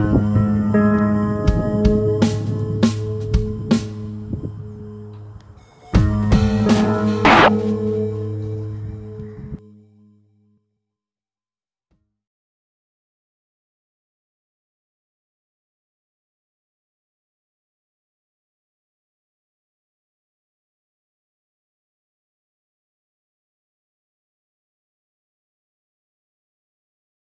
you.